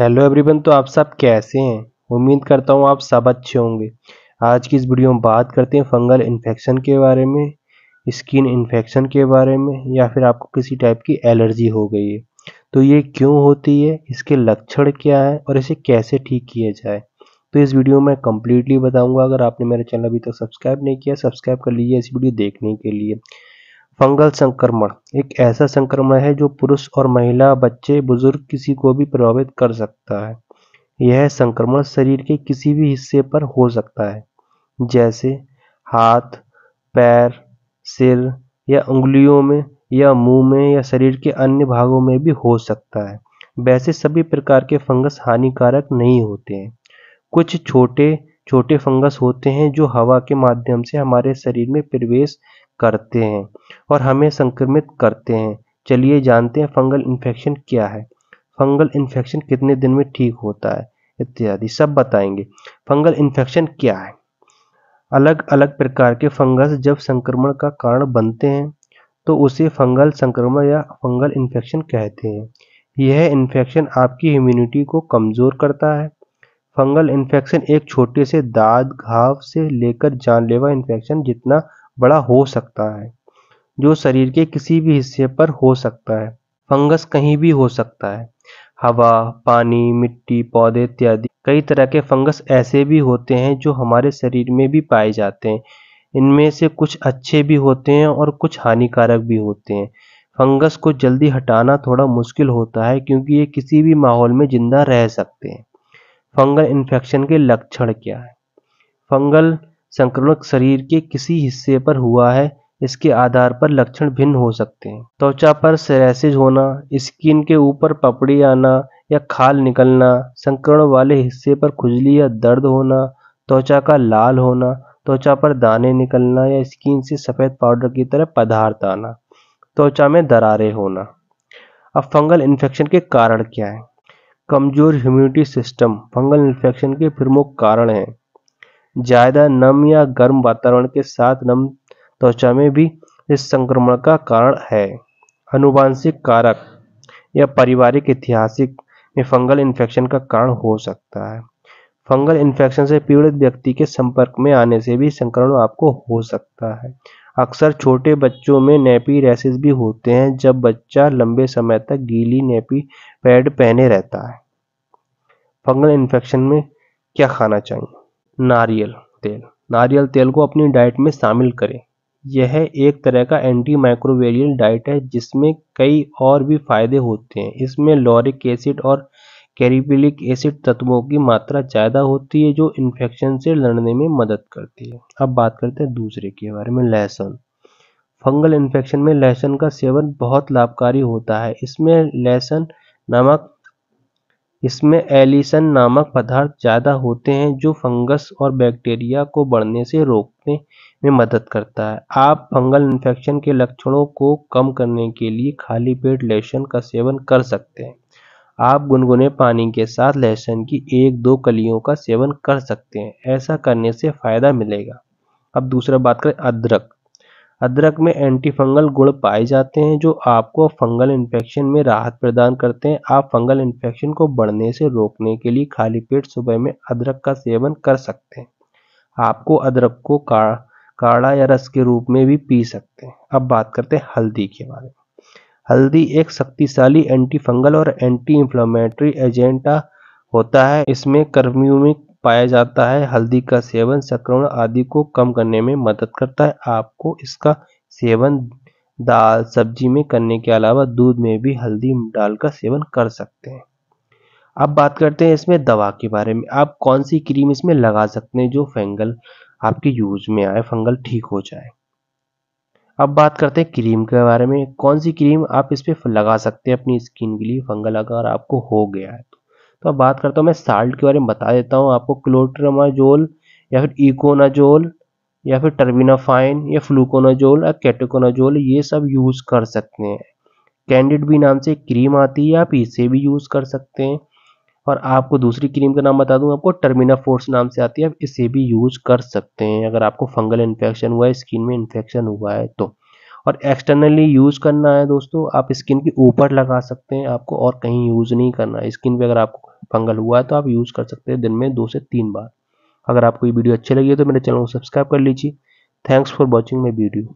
Hello everyone तो आप सब कैसे हैं? उम्मीद करता हूँ आप सब अच्छे होंगे। आज की इस वीडियो में बात करते हैं फंगल इन्फेक्शन के बारे में, स्किन इन्फेक्शन के बारे में, या फिर आपको किसी टाइप की एलर्जी हो गई है। तो ये क्यों होती है, इसके लक्षण क्या है, और इसे कैसे ठीक किया जाए? तो इस वीडियो में कम्प्लीटली बताऊँगा। अगर आपने मेरा चैनल अभी तक तो सब्सक्राइब नहीं किया, सब्सक्राइब कर लीजिए इस वीडियो देखने के लिए। फंगल संक्रमण। एक ऐसा संक्रमण है जो पुरुष और महिला, बच्चे, बुज़ुर्ग किसी को भी प्रभावित कर सकता है। यह संक्रमण शरीर के किसी भी हिस्से पर हो सकता है, जैसे हाथ, पैर, सिर या उंगलियों में या मुँह में या शरीर के अन्य भागों में भी हो सकता है। वैसे सभी प्रकार के फंगस हानिकारक नहीं होते हैं। कुछ छोटे छोटे फंगस होते हैं जो हवा के माध्यम से हमारे शरीर में प्रवेश करते हैं और हमें संक्रमित करते हैं। चलिए जानते हैं फंगल इन्फेक्शन क्या है। फंगल इन्फेक्शन कितने दिन में ठीक होता है, इत्यादि सब बताएँगे। फंगल इन्फेक्शन क्या है? अलग अलग प्रकार के फंगस जब संक्रमण का कारण बनते हैं तो उसे फंगल संक्रमण या फंगल इन्फेक्शन कहते हैं। यह इन्फेक्शन आपकी इम्यूनिटी को कमज़ोर करता है। फंगल इन्फेक्शन एक छोटे से दाद घाव से लेकर जानलेवा इन्फेक्शन जितना बड़ा हो सकता है, जो शरीर के किसी भी हिस्से पर हो सकता है, फंगस कहीं भी हो सकता है। हवा, पानी, मिट्टी, पौधे इत्यादि। कई तरह के फंगस ऐसे भी होते हैं जो हमारे शरीर में भी पाए जाते हैं। इनमें से कुछ अच्छे भी होते हैं और कुछ हानिकारक भी होते हैं। फंगस को जल्दी हटाना थोड़ा मुश्किल होता है क्योंकि ये किसी भी माहौल में ज़िंदा रह सकते हैं। फंगल इन्फेक्शन के लक्षण क्या है? फंगल संक्रमण शरीर के किसी हिस्से पर हुआ है, इसके आधार पर लक्षण भिन्न हो सकते हैं। त्वचा पर सैरेसिस होना, स्किन के ऊपर पपड़ी आना या खाल निकलना, संक्रमण वाले हिस्से पर खुजली या दर्द होना, त्वचा का लाल होना, त्वचा पर दाने निकलना या स्किन से सफ़ेद पाउडर की तरह पदार्थ आना, त्वचा में दरारें होना। अब फंगल इन्फेक्शन के कारण क्या है? कमज़ोर इम्यूनिटी सिस्टम फंगल इन्फेक्शन के प्रमुख कारण हैं। ज़्यादा नम या गर्म वातावरण के साथ नम त्वचा में भी इस संक्रमण का कारण है। अनुवांशिक कारक या पारिवारिक ऐतिहासिक में फंगल इन्फेक्शन का कारण हो सकता है। फंगल इन्फेक्शन से पीड़ित व्यक्ति के संपर्क में आने से भी संक्रमण आपको हो सकता है। अक्सर छोटे बच्चों में नेपी रैसेस भी होते हैं, जब बच्चा लंबे समय तक गीली नेपी पैड पहने रहता है। फंगल इन्फेक्शन में क्या खाना चाहिए? नारियल तेल। नारियल तेल को अपनी डाइट में शामिल करें। यह एक तरह का एंटी माइक्रोवेरियल डाइट है, जिसमें कई और भी फ़ायदे होते हैं। इसमें लॉरिक एसिड और कैरिपिलिक एसिड तत्वों की मात्रा ज़्यादा होती है, जो इन्फेक्शन से लड़ने में मदद करती है। अब बात करते हैं दूसरे के बारे में लहसुन। फंगल इन्फेक्शन में लहसुन का सेवन बहुत लाभकारी होता है। इसमें लहसुन नमक इसमें एलिसन नामक पदार्थ ज़्यादा होते हैं जो फंगस और बैक्टीरिया को बढ़ने से रोकने में मदद करता है। आप फंगल इन्फेक्शन के लक्षणों को कम करने के लिए खाली पेट लहसुन का सेवन कर सकते हैं। आप गुनगुने पानी के साथ लहसुन की एक दो कलियों का सेवन कर सकते हैं। ऐसा करने से फ़ायदा मिलेगा। अब दूसरा बात करें अदरक। अदरक में एंटी फंगल गुण पाए जाते हैं जो आपको फंगल इन्फेक्शन में राहत प्रदान करते हैं। आप फंगल इन्फेक्शन को बढ़ने से रोकने के लिए खाली पेट सुबह में अदरक का सेवन कर सकते हैं। आपको अदरक को का, काढ़ा या रस के रूप में भी पी सकते हैं। अब बात करते हैं हल्दी के बारे में। हल्दी एक शक्तिशाली एंटी फंगल और एंटी इंफ्लेमेटरी एजेंटा होता है। इसमें कर्म्यूमिक पाया जाता है। हल्दी का सेवन संक्रमण आदि को कम करने में मदद करता है। आपको इसका सेवन दाल सब्ज़ी में करने के अलावा दूध में भी हल्दी डालकर सेवन कर सकते हैं। अब बात करते हैं इसमें दवा के बारे में। आप कौन सी क्रीम इसमें लगा सकते हैं जो फंगल आपके यूज़ में आए, फंगल ठीक हो जाए? अब बात करते हैं क्रीम के बारे में। कौन सी क्रीम आप इस पर लगा सकते हैं अपनी स्किन के लिए? फंगल अगर आपको हो गया है तो। तो अब बात करता हूँ, मैं साल्ट के बारे में बता देता हूँ आपको क्लोट्रमाजोल या फिर इकोनाजोल या फिर टर्बिनाफाइन या फ्लूकोनाजोल या कैटोकोनाजोल ये सब यूज़ कर सकते हैं। कैंडिड भी नाम से क्रीम आती है, आप इसे भी यूज़ कर सकते हैं। और आपको दूसरी क्रीम का नाम बता दूँ, आपको टर्मिना फोर्स नाम से आती है, आप इसे भी यूज़ कर सकते हैं। अगर आपको फंगल इन्फेक्शन हुआ है स्किन में इन्फेक्शन हुआ है तो। और एक्सटर्नली यूज़ करना है दोस्तों, आप स्किन के ऊपर लगा सकते हैं, आपको और कहीं यूज़ नहीं करना है। स्किन पे अगर आपको फंगल हुआ है तो आप यूज़ कर सकते हैं दिन में दो से तीन बार। अगर आपको ये वीडियो अच्छी लगी है तो मेरे चैनल को सब्सक्राइब कर लीजिए। Thanks for watching my video